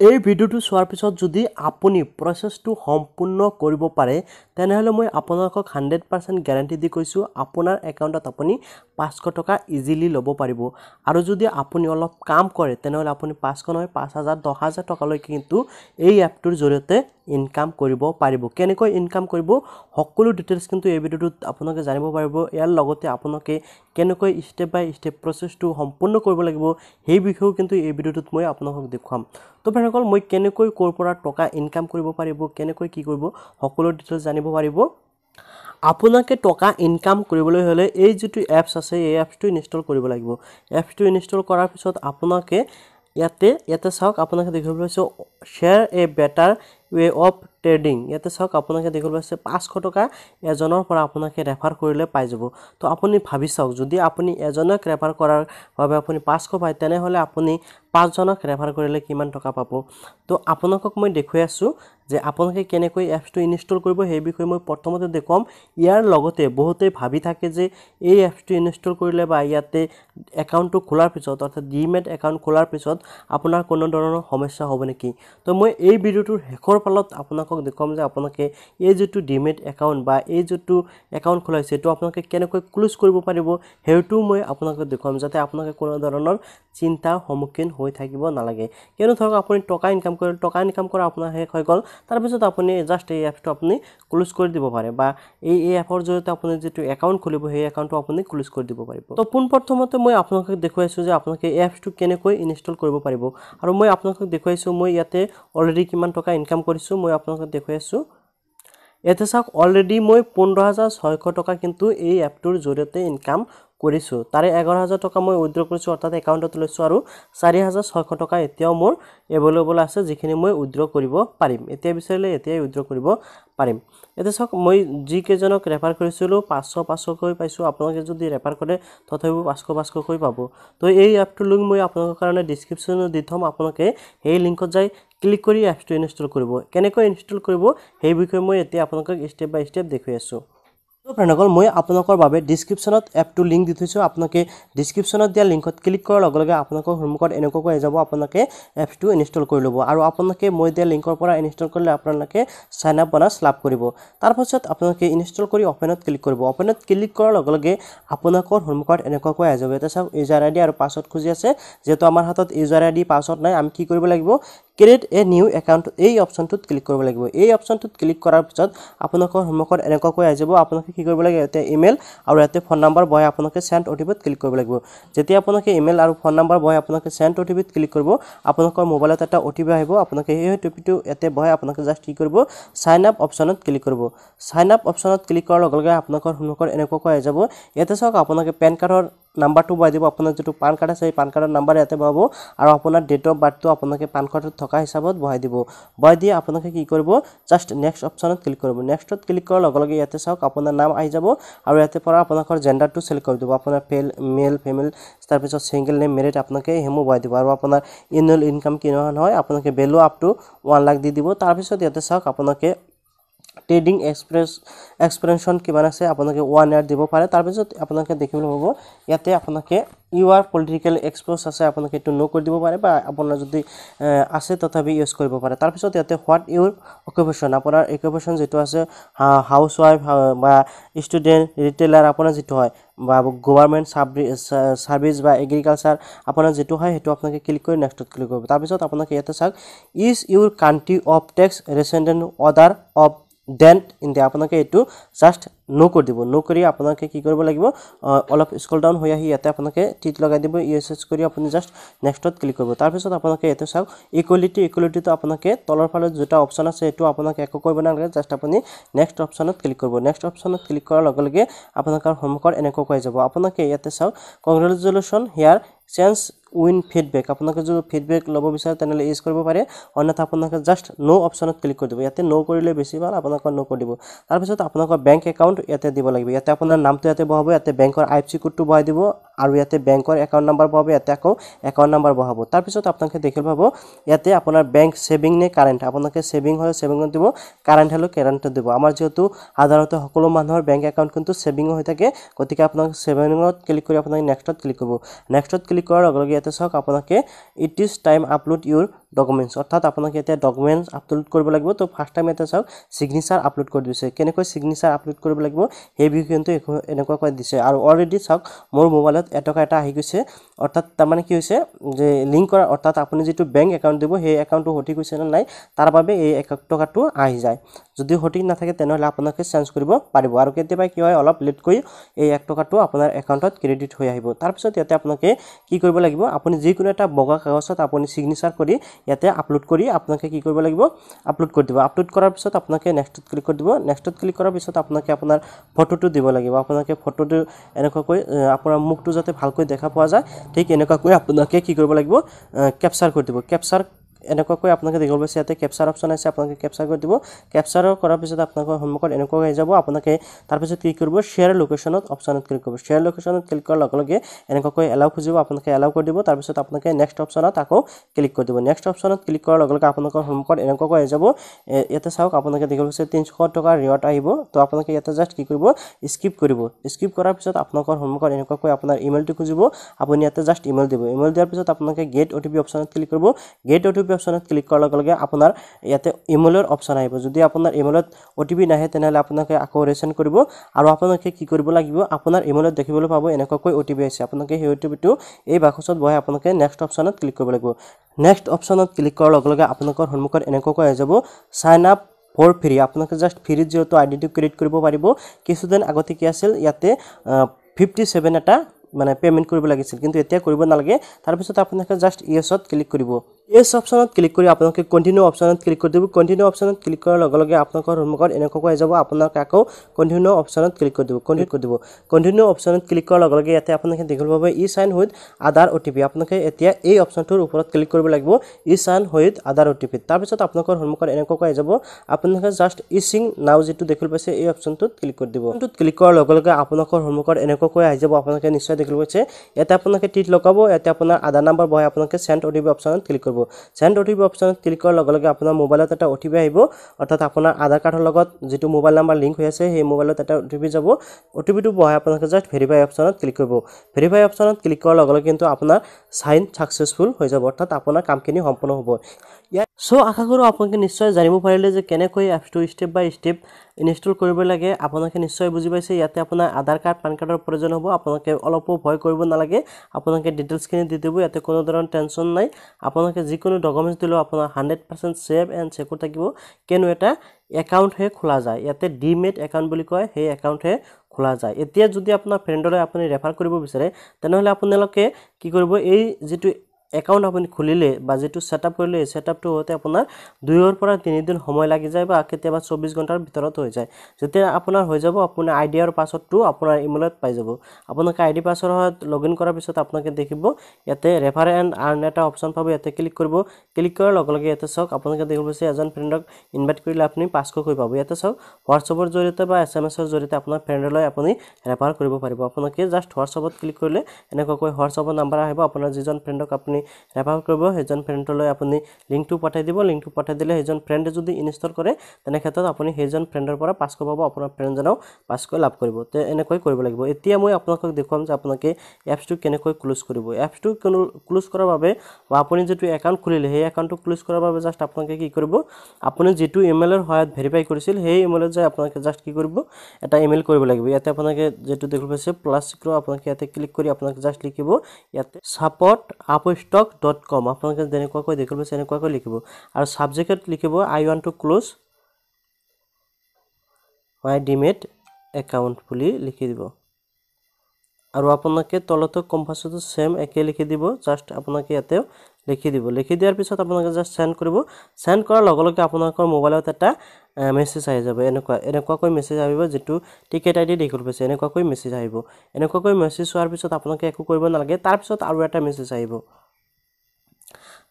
এই ভিডিঅ'টো চোৱাৰ পিছত যদি আপুনি প্ৰচেছটো সম্পূৰ্ণ কৰিব পাৰে তেনেহ'লে মই আপোনালোকক হাণ্ড্ৰেড পাৰ্চেণ্ট গেৰাণ্টি দি কৈছোঁ আপোনাৰ একাউণ্টত আপুনি পাঁচশ টকা ইজিলি ল'ব পাৰিব। আৰু যদি আপুনি অলপ কাম কৰে তেনেহ'লে আপুনি পাঁচশ নহয় পাঁচ হাজাৰ দহ হাজাৰ টকালৈকে কিন্তু এই এপটোৰ জৰিয়তে ইনকাম কৰিব পাৰিব। কেনেকৈ ইনকাম কৰিব? সকলো ডিটেইলছ কিন্তু এই ভিডিঅ'টোত আপোনালোকে জানিব পাৰিব। ইয়াৰ লগতে আপোনালোকে কেনেকৈ ষ্টেপ বাই ষ্টেপ প্ৰচেছটো সম্পূৰ্ণ কৰিব লাগিব সেই বিষয়েও কিন্তু এই ভিডিঅ'টোত মই আপোনালোকক দেখুৱাম। তো ফ্ৰেণ্ডসকল মই কেনেকৈ ক'ৰ পৰা টকা ইনকাম কৰিব পাৰিব কেনেকৈ কি কৰিব সকলো ডিটেইলছ জানিব পাৰিব। আপোনালোকে টকা ইনকাম কৰিবলৈ হ'লে এই যিটো এপছ আছে এই এপছটো ইনষ্টল কৰিব লাগিব। এপছটো ইনষ্টল কৰাৰ পিছত আপোনালোকে ইয়াতে ইয়াতে চাওক আপোনালোকে দেখিবলৈ পাইছোঁ share a better way of trading ইয়াতে চাওক আপোনালোকে দেখিবলৈ পাইছে পাঁচশ টকা এজনৰ পৰা আপোনালোকে ৰেফাৰ কৰিলে পাই যাব। তো আপুনি ভাবি চাওক যদি আপুনি এজনক ৰেফাৰ কৰাৰ বাবে আপুনি পাঁচশ পায় তেনেহ'লে আপুনি পাঁচজনক ৰেফাৰ কৰিলে কিমান টকা পাব? তো আপোনালোকক মই দেখুৱাই আছোঁ যে আপোনালোকে কেনেকৈ এপছটো ইনষ্টল কৰিব সেই বিষয়ে মই প্ৰথমতে দেখুৱাম। ইয়াৰ লগতে বহুতেই ভাবি থাকে যে এই এপছটো ইনষ্টল কৰিলে বা ইয়াতে একাউণ্টটো খোলাৰ পিছত অৰ্থাৎ ডিমেট একাউণ্ট খোলাৰ পিছত আপোনাৰ কোনো ধৰণৰ সমস্যা হ'ব নেকি? তো মই এই ভিডিঅ'টোৰ শেষৰ ফালত আপোনালোকক দেখুৱাম যে আপোনালোকে এই যিটো ডিমেট একাউণ্ট বা এই যিটো একাউণ্ট খোলাইছে এইটো আপোনালোকে কেনেকৈ ক্লোজ কৰিব পাৰিব সেইটোও মই আপোনালোকক দেখুৱাম যাতে আপোনালোকে কোনো ধৰণৰ চিন্তাৰ সন্মুখীন হৈ থাকিব নালাগে। কিয়নো ধৰক আপুনি টকা ইনকাম কৰিলে টকা ইনকাম কৰা আপোনাৰ শেষ হৈ গ'ল তাৰপিছত আপুনি জাষ্ট এই এপছটো আপুনি ক্লোজ কৰি দিব পাৰে বা এই এই এপৰ জৰিয়তে আপুনি যিটো একাউণ্ট খুলিব সেই একাউণ্টটো আপুনি ক্লোজ কৰি দিব পাৰিব। তো পোনপ্ৰথমতে মই আপোনালোকক দেখুৱাইছোঁ যে আপোনালোকে এই এপছটো কেনেকৈ ইনষ্টল কৰিব পাৰিব। আৰু মই আপোনালোকক দেখুৱাইছোঁ মই ইয়াতে অলৰেডি কিমান টকা ইনকাম কৰিছোঁ মই আপোনালোকক দেখুৱাই আছোঁ। ইয়াতে চাওক অলৰেডি মই পোন্ধৰ হাজাৰ ছয়শ টকা কিন্তু এই এপটোৰ জৰিয়তে ইনকাম কৰিছোঁ। তাৰে এঘাৰ হাজাৰ টকা মই উইড্ৰ কৰিছোঁ অৰ্থাৎ একাউণ্টত লৈছোঁ আৰু চাৰি হাজাৰ ছয়শ টকা এতিয়াও মোৰ এভেইলেবল আছে যিখিনি মই উইড্ৰ কৰিব পাৰিম। এতিয়া বিচাৰিলে এতিয়াই উইড্ৰ কৰিব পাৰিম। এতিয়া চাওক মই যিকেইজনক ৰেফাৰ কৰিছিলোঁ পাঁচশ পাঁচশকৈ পাইছোঁ। আপোনালোকে যদি ৰেফাৰ কৰে তথাপিও পাঁচশ পাঁচশকৈ পাব। তো এই এপটোৰ লিংক মই আপোনালোকৰ কাৰণে ডিছক্ৰিপশ্যনত দি থ'ম। আপোনালোকে সেই লিংকত যাই ক্লিক কৰি এপছটো ইনষ্টল কৰিব। কেনেকৈ ইনষ্টল কৰিব সেই বিষয়ে মই এতিয়া আপোনালোকক ষ্টেপ বাই ষ্টেপ দেখুৱাই আছোঁ। ফ্ৰেণ্ডসকল মই আপোনালোকৰ বাবে ডিছক্ৰিপশ্যনত এপটো লিংক দি থৈছোঁ। আপোনালোকে ডিছক্ৰিপশ্যনত দিয়া লিংকত ক্লিক কৰাৰ লগে লগে আপোনালোকৰ সন্মুখত এনেকুৱাকৈ আহি যাব আপোনালোকে এপছটো ইনষ্টল কৰি ল'ব। আৰু আপোনালোকে মই দিয়া লিংকৰ পৰা ইনষ্টল কৰিলে আপোনালোকে চাইন আপ বনাছ লাভ কৰিব। তাৰপাছত আপোনালোকে ইনষ্টল কৰি অপেনত ক্লিক কৰিব। অপেনত ক্লিক কৰাৰ লগে লগে আপোনালোকৰ সন্মুখত এনেকুৱাকৈ আহি যাব। এতিয়া চাওক ইউজাৰ আই ডি আৰু পাছৱৰ্ড খুজি আছে। যিহেতু আমাৰ হাতত ইউজাৰ আই ডি পাছৱৰ্ড নাই আমি কি কৰিব লাগিব? ক্ৰিয়েট এ নিউ একাউণ্ট এই অপশ্যনটোত ক্লিক কৰিব লাগিব। এই অপশ্যনটোত ক্লিক কৰাৰ পিছত আপোনালোকৰ সন্মুখত এনেকুৱাকৈ আহি যাব আপোনালোকে কি কৰিব লাগে ইয়াতে ইমেইল আৰু ইয়াতে ফোন নম্বৰ বহাই আপোনালোকে চেণ্ড অ' টি পিত ক্লিক কৰিব লাগিব। যেতিয়া আপোনালোকে ইমেইল আৰু ফোন নম্বৰ বহাই আপোনালোকে চেণ্ড অ' টি পিত ক্লিক কৰিব আপোনালোকৰ মোবাইলত এটা অ' টি পি আহিব আপোনালোকে সেই অ' টি পিটো ইয়াতে বহাই আপোনালোকে জাষ্ট কি কৰিব চাইন আপ অপশ্যনত ক্লিক কৰিব। চাইন আপ অপশ্যনত ক্লিক কৰাৰ লগে লগে আপোনালোকৰ সন্মুখত এনেকুৱাকৈ আহি যাব। ইয়াতে চাওক আপোনালোকে পেন কাৰ্ডৰ নাম্বাৰটো বহাই দিব। আপোনাৰ যিটো পান কাৰ্ড আছে সেই পান কাৰ্ডৰ নাম্বাৰ ইয়াতে বহাব আৰু আপোনাৰ ডেট অফ বাৰ্থটো আপোনালোকে পান কাৰ্ডত থকা হিচাপত বহাই দিব। বহাই দি আপোনালোকে কি কৰিব? জাষ্ট নেক্সট অপশ্যনত ক্লিক কৰিব। নেক্সটত ক্লিক কৰাৰ লগে লগে ইয়াতে চাওক আপোনাৰ নাম আহি যাব আৰু ইয়াতে পৰা আপোনালোকৰ জেণ্ডাৰটো চিলেক্ট কৰি দিব। আপোনাৰ ফেল মেল ফিমেল তাৰপিছত ছিংগল নেম মেৰিট আপোনালোকে সেইসমূহ বহাই দিব। আৰু আপোনাৰ এনুৱেল ইনকাম কিমান হয়? আপোনালোকে value up to one lakh দি দিব। তাৰপিছত ইয়াতে চাওক আপোনালোকে ট্ৰেডিং এক্সপ্ৰেছ এক্সপ্ৰেনশ্যন কিমান আছে আপোনালোকে ওৱান ইয়াৰ দিব পাৰে। তাৰপিছত আপোনালোকে দেখিবলৈ পাব ইয়াতে আপোনালোকে ইউ আৰ পলিটিকেল এক্সপ'জ আছে আপোনালোকে এইটো ন' কৰি দিব পাৰে বা আপোনাৰ যদি আছে তথাপি ইউজ কৰিব পাৰে। তাৰপিছত ইয়াতে হোৱাট ইউৰ অকুপেশ্যন আপোনাৰ অকুপেশ্যন যিটো আছে হাউচ ৱাইফ বা ষ্টুডেণ্ট ৰিটেইলাৰ আপোনাৰ যিটো হয় বা গভাৰ্ণমেণ্ট চাবি ছাৰ্ভিচ বা এগ্ৰিকালচাৰ আপোনাৰ যিটো হয় সেইটো আপোনালোকে ক্লিক কৰি নেক্সটত ক্লিক কৰিব। তাৰপিছত আপোনালোকে ইয়াতে চাওক is your country of tax resident other of than India আপোনালোকে এইটো জাষ্ট ন' কৰি দিব ন' কৰি আপোনালোকে কি কৰিব লাগিব অলপ স্কল ডাউন হৈ আহি ইয়াতে আপোনালোকে টিক লগাই দিব ইউ এছ এছ কৰি আপুনি জাষ্ট নেক্সটত ক্লিক কৰিব তাৰপিছত আপোনালোকে ইয়াতে চাওক ইকুৱেলিটি ইকুৱেলিটিটো আপোনালোকে তলৰ ফালে দুটা অপশ্যন আছে সেইটো আপোনালোকে একো কৰিব নালাগে জাষ্ট আপুনি নেক্সট অপশ্যনত ক্লিক কৰিব নেক্সট অপশ্যনত ক্লিক কৰাৰ লগে লগে আপোনালোকৰ সন্মুখত এনেকুৱাকৈ যাব আপোনালোকে ইয়াতে চাওক congratulation here change win feedback আপোনালোকে যদি ফিডবেক ল'ব বিচাৰে তেনেহ'লে ইউজ কৰিব পাৰে। অন্যথা আপোনালোকে জাষ্ট ন' অপশ্যনত ক্লিক কৰি দিব। ইয়াতে ন' কৰিলে বেছি ভাল আপোনালোকৰ ন' কৰি দিব তাৰপিছত আপোনালোকৰ বেংক একাউণ্ট ইয়াতে দিব লাগিব। ইয়াতে আপোনাৰ নামটো ইয়াতে বহাব ইয়াতে বেংকৰ আই এফ চি কোডটো বহাই দিব। আৰু ইয়াতে বেংকৰ একাউণ্ট নাম্বাৰ বহাব ইয়াতে আকৌ একাউণ্ট নাম্বাৰ বহাব। তাৰপিছত আপোনালোকে দেখিব পাব ইয়াতে আপোনাৰ বেংক ছেভিং নে কাৰেণ্ট আপোনালোকে ছেভিং হ'লে ছেভিঙত দিব কাৰেণ্ট হ'লেও কাৰেণ্টত দিব। আমাৰ যিহেতু সাধাৰণতে সকলো মানুহৰ বেংক একাউণ্ট কিন্তু ছেভিঙো হৈ থাকে গতিকে আপোনালোকে ছেভিঙত ক্লিক কৰি আপোনালোকে নেক্সটত ক্লিক কৰিব। নেক্সটত ক্লিক কৰাৰ লগে লগে ইয়াতে চাওক আপোনালোকে it is time upload your documents অৰ্থাৎ আপোনালোকে এতিয়া ডকুমেণ্টছ আপলোড কৰিব লাগিব। তো ফাৰ্ষ্ট টাইম এতিয়া চাওক ছিগনেচাৰ আপলোড কৰি দিছে। কেনেকৈ ছিগনেচাৰ আপলোড কৰিব লাগিব সেই বিষয়ে কিন্তু একো- এনেকুৱাকৈ দিছে। আৰু অলৰেডি চাওক মোৰ মোবাইলত এটকা এটা আহি গৈছে। অৰ্থাৎ তাৰমানে কি হৈছে যে লিংক কৰা অৰ্থাৎ আপুনি যিটো বেংক একাউণ্ট দিব সেই একাউণ্টটো সঠিক হৈছে নে নাই তাৰ বাবে এই এক টকাটো আহি যায়। যদি সঠিক নাথাকে তেনেহ'লে আপোনালোকে চেঞ্জ কৰিব পাৰিব। আৰু কেতিয়াবা কি হয় অলপ লেটকৈ এই এক টকাটো আপোনাৰ একাউণ্টত ক্ৰেডিট হৈ আহিব। তাৰপিছত ইয়াতে আপোনালোকে কি কৰিব লাগিব আপুনি যিকোনো এটা বগা কাগজত আপুনি ছিগনেচাৰ কৰি ইয়াতে আপলোড কৰি আপোনালোকে কি কৰিব লাগিব আপলোড কৰি দিব। আপলোড কৰাৰ পিছত আপোনালোকে নেক্সটত ক্লিক কৰি দিব। নেক্সটত ক্লিক কৰাৰ পিছত আপোনালোকে আপোনাৰ ফটোটো দিব লাগিব। আপোনালোকে ফটোটো এনেকুৱাকৈ আপোনাৰ মুখটো যাতে ভালকৈ দেখা পোৱা যায় ঠিক এনেকুৱাকৈ আপোনালোকে কি কৰিব লাগিব কেপচাৰ কৰি দিব। কেপচাৰ এনেকুৱাকৈ আপোনালোকে দেখিব পাইছে ইয়াতে কেপচাৰ অপশ্যন আছে আপোনালোকে কেপচাৰ কৰি দিব। কেপচাৰ কৰাৰ পিছত আপোনালোকৰ সন্মুখত এনেকুৱাকৈ আহি যাব আপোনালোকে তাৰপিছত কি কৰিব শ্বেয়াৰ লোকেশ্যনত অপশ্যনত ক্লিক কৰিব। শ্বেয়াৰ লোকেশ্যনত ক্লিক কৰাৰ লগে লগে এনেকুৱাকৈ এলাউ খুজিব আপোনালোকে এলাউ কৰি দিব তাৰপিছত আপোনালোকে নেক্সট অপশ্যনত আকৌ ক্লিক কৰি দিব। নেক্সট অপশ্যনত ক্লিক কৰাৰ লগে লগে আপোনালোকৰ সন্মুখত এনেকুৱাকৈ আহি যাব। ইয়াতে চাওক আপোনালোকে দেখিব পাইছে তিনিশ টকাৰ ৰিৱাৰ্ড আহিব। তো আপোনালোকে ইয়াতে জাষ্ট কি কৰিব স্কিপ কৰিব। স্কিপ কৰাৰ পিছত আপোনালোকৰ সন্মুখত এনেকুৱাকৈ আপোনাৰ ইমেইলটো খুজিব। আপুনি ইয়াতে জাষ্ট ইমেইল দিব। ইমেইল দিয়াৰ পিছত আপোনালোকে গেট অ' টি পি অপশ্যনত ক্লিক কৰিব। গেট অ' টি পি অপশ্যনত ক্লিক কৰাৰ লগে লগে আপোনাৰ ইয়াতে ইমেইলৰ অপশ্যন আহিব। যদি আপোনাৰ ইমেইলত অ' টি পি নাহে তেনেহ'লে আপোনালোকে আকৌ ৰেচেণ্ড কৰিব। আৰু আপোনালোকে কি কৰিব লাগিব? আপোনাৰ ইমেইলত দেখিবলৈ পাব এনেকুৱাকৈ অ' টি পি আহিছে। আপোনালোকে সেই অ' টি পিটো এই বাকচত বহাই আপোনালোকে নেক্সট অপশ্যনত ক্লিক কৰিব লাগিব। নেক্সট অপশ্যনত ক্লিক কৰাৰ লগে লগে আপোনালোকৰ সন্মুখত এনেকুৱাকৈ আহি যাব চাইন আপ ফৰ ফ্ৰী আপোনালোকে জাষ্ট ফ্ৰীত যিহেতু আইডিটো ক্ৰিয়েট কৰিব পাৰিব। কিছুদিন আগতে কি আছিল ইয়াতে ফিফটি ছেভেন এটা মানে পে'মেণ্ট কৰিব লাগিছিল। কিন্তু এতিয়া কৰিব নালাগে। তাৰপিছত আপোনালোকে জাষ্ট ইয়েছত ক্লিক কৰিব। ইয়েছ অপশ্যনত ক্লিক কৰি আপোনালোকে কণ্টিনিউ অপশ্যনত ক্লিক কৰি দিব। কণ্টিনিউ অপশ্যনত ক্লিক কৰাৰ লগে লগে আপোনালোকৰ সন্মুখত এনেকুৱাকৈ আহি যাব আপোনালোকে আকৌ কণ্টিনিউ অপশ্যনত ক্লিক কৰি দিব। কণ্টিনিউ কৰি দিব। কণ্টিনিউ অপশ্যনত ক্লিক কৰাৰ লগে লগে ইয়াতে আপোনালোকে পাব e sign with Aadhaar O' T P আপোনালোকে এতিয়া এই অপশ্যনটোৰ ওপৰত ক্লিক কৰিব লাগিব e sign with Aadhaar O' T P তাৰপিছত আপোনালোকৰ সন্মুখত এনেকুৱাকৈ যাব আপোনালোকে জাষ্ট ই চিং নাও যিটো দেখিবলৈ পাইছে এই অপশ্যনটোত ক্লিক কৰি দিব। অপশ্যনটোত ক্লিক কৰাৰ লগে লগে আপোনালোকৰ সন্মুখত এনেকুৱাকৈ আহি যাব আপোনালোকে নিশ্চয় দেখিবলৈ পাইছে। ইয়াতে আপোনালোকে টিত লগাব ইয়াতে আপোনাৰ আধাৰ নাম্বাৰ বহাই আপোনালোকে চেণ্ড অ' টি পি অপশ্যনত ক্লিক কৰিব। চেণ্ড অ' টি পি অপশ্যনত ক্লিক কৰাৰ লগে লগে আপোনাৰ মোবাইলত এটা অ' টি পি আহিব। অৰ্থাৎ আপোনাৰ আধাৰ কাৰ্ডৰ লগত যিটো মোবাইল নাম্বাৰ লিংক হৈ আছে সেই মোবাইলত এটা অ' টি পি যাব। অ' টি পিটো বহাই আপোনালোকে জাষ্ট ভেৰিফাই অপশ্যনত ক্লিক কৰিব। ভেৰিফাই অপশ্যনত ক্লিক কৰাৰ লগে লগে কিন্তু আপোনাৰ চাইন ছাকচেছফুল হৈ যাব। অৰ্থাৎ আপোনাৰ কামখিনি সম্পূৰ্ণ হ'ব। ইয়াত চ' আশা কৰোঁ আপোনালোকে নিশ্চয় জানিব পাৰিলে যে কেনেকৈ এপছটো ষ্টেপ বাই ষ্টেপ ইনষ্টল কৰিব লাগে। আপোনালোকে নিশ্চয় বুজি পাইছে ইয়াতে আপোনাৰ আধাৰ কাৰ্ড পান কাৰ্ডৰ প্ৰয়োজন হ'ব। আপোনালোকে অলপো ভয় কৰিব নালাগে। আপোনালোকে ডিটেইলছখিনি দি দিব ইয়াতে কোনো ধৰণৰ টেনশ্যন নাই। আপোনালোকে যিকোনো ডকুমেণ্টছ দিলেও আপোনাৰ hundred percent safe and secure থাকিব। কিয়নো এটা একাউণ্টহে খোলা যায়। ইয়াতে ডিমেট একাউণ্ট বুলি কয় সেই একাউণ্টহে খোলা যায়। এতিয়া যদি আপোনাৰ ফ্ৰেণ্ডলৈ আপুনি ৰেফাৰ কৰিব বিচাৰে তেনেহ'লে আপোনালোকে কি কৰিব এই যিটো একাউণ্ট আপুনি খুলিলে বা যিটো ছেটআপ কৰিলে এই ছেটআপটো হওঁতে আপোনাৰ দুইৰ পৰা তিনিদিন সময় লাগি যায় বা কেতিয়াবা চৌবিছ ঘণ্টাৰ ভিতৰত হৈ যায়। যেতিয়া আপোনাৰ হৈ যাব আপোনাৰ আই ডি আৰু পাছৱৰ্ডটো আপোনাৰ ইমেইলত পাই যাব। আপোনালোকে আই ডি পাছৱৰ্ডত লগ ইন কৰাৰ পিছত আপোনালোকে দেখিব ইয়াতে ৰেফাৰ এণ্ড আৰ্ণ এটা অপশ্যন পাব ইয়াতে ক্লিক কৰিব। ক্লিক কৰাৰ লগে লগে ইয়াতে চাওক আপোনালোকে দেখিব পাইছে এজন ফ্ৰেণ্ডক ইনভাইট কৰিলে আপুনি পাঁচশকৈ পাব। ইয়াতে চাওক হোৱাটছএপৰ জৰিয়তে বা এছ এম এছৰ জৰিয়তে আপোনাৰ ফ্ৰেণ্ডলৈ আপুনি ৰেফাৰ কৰিব পাৰিব। আপোনালোকে জাষ্ট হোৱাটছএপত ক্লিক কৰিলে এনেকুৱাকৈ হোৱাটছএপৰ নাম্বাৰ আহিব। আপোনাৰ যিজন ফ্ৰেণ্ডক আপুনি ৰেফাৰ কৰিব সেইজন ফ্ৰেণ্ডলৈ আপুনি লিংকটো পঠাই দিব। লিংকটো পঠাই দিলে সেইজন ফ্ৰেণ্ডে যদি ইনষ্টল কৰে তেনে ক্ষেত্ৰত আপুনি সেইজন ফ্ৰেণ্ডৰ পৰা পাঁচশ পাব আপোনাৰ ফ্ৰেণ্ডজনেও পাঁচশ লাভ কৰিব। তে এনেকৈ কৰিব লাগিব। এতিয়া মই আপোনালোকক দেখুৱাম যে আপোনালোকে এপছটো কেনেকৈ ক্লোজ কৰিব। এপছটো ক্লোজ কৰাৰ বাবে বা আপুনি যিটো একাউণ্ট খুলিলে সেই একাউণ্টটো ক্লোজ কৰাৰ বাবে জাষ্ট আপোনালোকে কি কৰিব? আপুনি যিটো ইমেইলৰ সহায়ত ভেৰিফাই কৰিছিল সেই ইমেইলত যায় আপোনালোকে জাষ্ট কি কৰিব? এটা ইমেইল কৰিব লাগিব। ইয়াতে আপোনালোকে যিটো দেখিব পাইছে প্লাছ আপোনালোকে ইয়াতে ক্লিক কৰি আপোনালোকে জাষ্ট লিখিব। ইয়াতে support Upstox dot com আপোনালোকে যেনেকুৱাকৈ দেখিব পাইছে এনেকুৱাকৈ লিখিব। আৰু ছাবজেক্টত লিখিব I one to close my demat account বুলি লিখি দিব। আৰু আপোনালোকে তলতো কম্পাছতো ছেম একে লিখি দিব জাষ্ট আপোনালোকে ইয়াতেও লিখি দিব। লিখি দিয়াৰ পিছত আপোনালোকে জাষ্ট চেণ্ড কৰিব। চেণ্ড কৰাৰ লগে লগে আপোনালোকৰ মোবাইলত এটা মেছেজ আহি যাব। এনেকুৱা এনেকুৱাকৈ মেছেজ আহিব যিটো টিকেট আই ডি দেখিবলৈ পাইছে। এনেকুৱাকৈ মেছেজ আহিব। এনেকুৱাকৈ মেছেজ হোৱাৰ পিছত আপোনালোকে একো কৰিব নালাগে। তাৰপিছত আৰু এটা মেছেজ আহিব।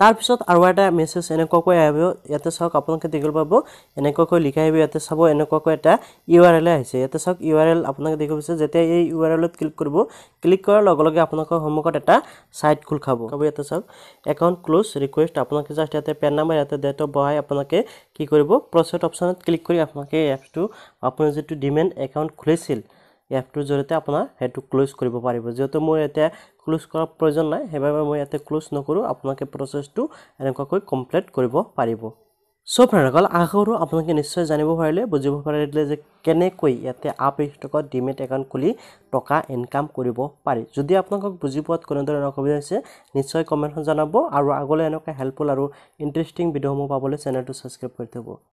তাৰপিছত আৰু এটা মেছেজ এনেকুৱাকৈ আহিব ইয়াতে চাওক আপোনালোকে দেখিব পাব এনেকুৱাকৈ লিখা আহিব ইয়াতে চাব এনেকুৱাকৈ এটা ইউ আৰ এল আহিছে। ইয়াতে চাওক ইউ আৰ এল আপোনালোকে দেখিব পাইছে যেতিয়া এই ইউ আৰ এলত ক্লিক কৰিব ক্লিক কৰাৰ লগে লগে আপোনালোকৰ সন্মুখত এটা ছাইট খোল খাব। খাব ইয়াতে চাওক একাউণ্ট ক্লোজ ৰিকুৱেষ্ট আপোনালোকে জাষ্ট ইয়াতে পেন নাম্বাৰ ইয়াতে ডেট অফ বহাই আপোনালোকে কি কৰিব প্ৰচেছ অপশ্যনত ক্লিক কৰি আপোনালোকে এপছটো আপোনাৰ যিটো ডিমেণ্ড একাউণ্ট খুলিছিল এপটোৰ জৰিয়তে আপোনাৰ সেইটো ক্ল'জ কৰিব পাৰিব। যিহেতু মোৰ এতিয়া ক্ল'জ কৰাৰ প্ৰয়োজন নাই সেইবাবে মই ইয়াতে ক্ল'জ নকৰোঁ আপোনালোকে প্ৰচেছটো এনেকুৱাকৈ কমপ্লিট কৰিব পাৰিব। চ' ফ্ৰেণ্ডসকল কৰোঁ আপোনালোকে নিশ্চয় জানিব পাৰিলে বুজিব পাৰিলে যে কেনেকৈ ইয়াতে আপ ষ্টকত ডিমেট একাউণ্ট খুলি টকা ইনকাম কৰিব পাৰি। যদি আপোনালোকক বুজি পোৱাত কোনোধৰণৰ অসুবিধা হৈছে নিশ্চয় কমেণ্টখন জনাব আৰু আগলৈ এনেকুৱা হেল্পফুল আৰু ইণ্টাৰেষ্টিং ভিডিঅ'সমূহ পাবলৈ চেনেলটো ছাবস্ক্ৰাইব কৰি থ'ব।